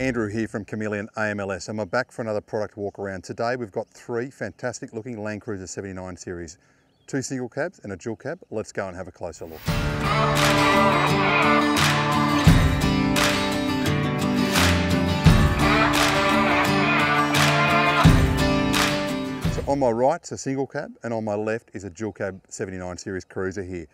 Andrew here from Chameleon AMLS and we're back for another product walk around. Today we've got three fantastic looking Land Cruiser 79 series. Two single cabs and a dual cab. Let's go and have a closer look. So on my right is a single cab and on my left is a dual cab 79 series cruiser here.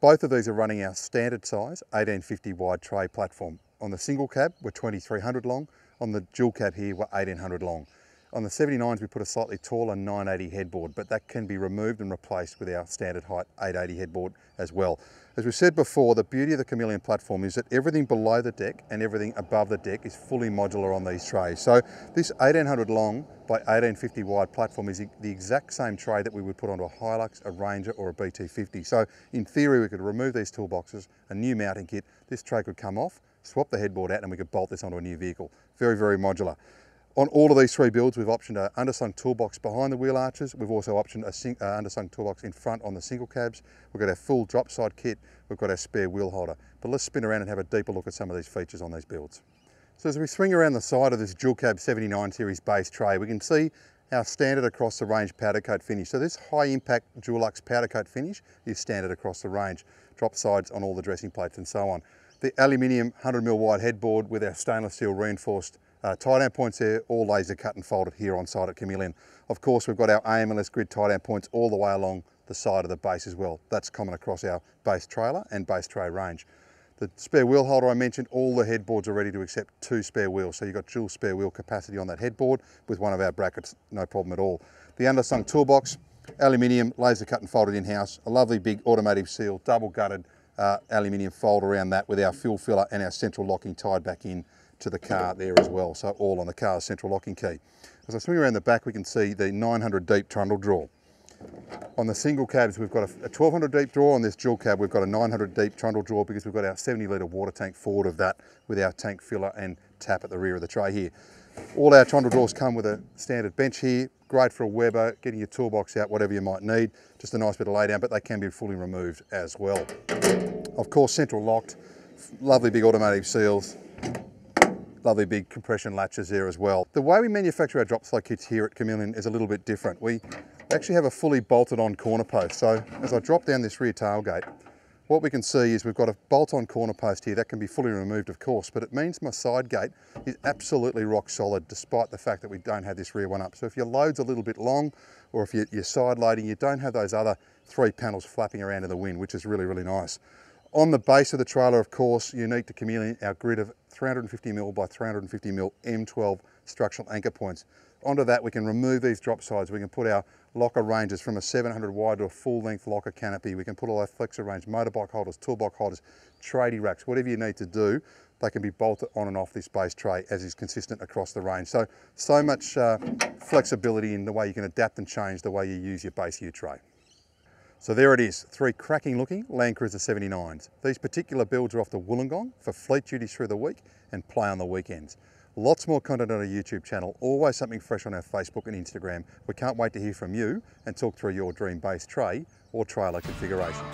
Both of these are running our standard size 1850 wide tray platform. On the single cab, we're 2300 long. On the dual cab here, we're 1800 long. On the 79s, we put a slightly taller 980 headboard, but that can be removed and replaced with our standard height 880 headboard as well. As we said before, the beauty of the Chameleon platform is that everything below the deck and everything above the deck is fully modular on these trays. So this 1800 long by 1850 wide platform is the exact same tray that we would put onto a Hilux, a Ranger or a BT50. So in theory, we could remove these toolboxes, a new mounting kit, this tray could come off, swap the headboard out and we could bolt this onto a new vehicle. Very, very modular. On all of these three builds, we've optioned an underslung toolbox behind the wheel arches. We've also optioned a uh, underslung toolbox in front on the single cabs. We've got our full drop side kit. We've got our spare wheel holder. But let's spin around and have a deeper look at some of these features on these builds. So as we swing around the side of this dual cab 79 series base tray, we can see our standard across the range powder coat finish. So this high impact Dulux powder coat finish is standard across the range. Drop sides on all the dressing plates and so on. The aluminium 100mm wide headboard with our stainless steel reinforced uh, tie down points there, all laser cut and folded here on site at Chameleon. Of course, we've got our AMLS grid tie down points all the way along the side of the base as well. That's common across our base trailer and base tray range. The spare wheel holder I mentioned, all the headboards are ready to accept two spare wheels. So you've got dual spare wheel capacity on that headboard with one of our brackets, no problem at all. The underslung toolbox, aluminium, laser cut and folded in-house, a lovely big automotive seal, double gutted uh, aluminium fold around that with our fuel filler and our central locking tied back in to the car there as well. So all on the car's central locking key. As I swing around the back, we can see the 900 deep trundle draw. On the single cabs, we've got a, 1200 deep draw. On this dual cab, we've got a 900 deep trundle draw because we've got our 70 litre water tank forward of that with our tank filler and tap at the rear of the tray here. All our trundle drawers come with a standard bench here, great for a Weber, getting your toolbox out, whatever you might need. Just a nice bit of laydown, but they can be fully removed as well. Of course, central locked, lovely big automatic seals, lovely big compression latches there as well. The way we manufacture our drop slide kits here at Chameleon is a little bit different. We actually have a fully bolted on corner post. So as I drop down this rear tailgate, what we can see is we've got a bolt-on corner post here that can be fully removed of course, but it means my side gate is absolutely rock solid despite the fact that we don't have this rear one up. So if your load's a little bit long or if you're, side loading, you don't have those other three panels flapping around in the wind, which is really, really nice. On the base of the trailer, of course, unique to Chameleon, our grid of 350mm by 350mm M12 structural anchor points. Onto that, we can remove these drop sides. We can put our locker ranges from a 700 wide to a full length locker canopy. We can put all our flexor range, motorbike holders, toolbox holders, tradie racks, whatever you need to do, they can be bolted on and off this base tray as is consistent across the range. So, so much uh, flexibility in the way you can adapt and change the way you use your base U tray. So there it is, three cracking looking Land Cruiser 79s. These particular builds are off the Wollongong for fleet duties through the week and play on the weekends. Lots more content on our YouTube channel, always something fresh on our Facebook and Instagram. We can't wait to hear from you and talk through your dream base tray or trailer configuration.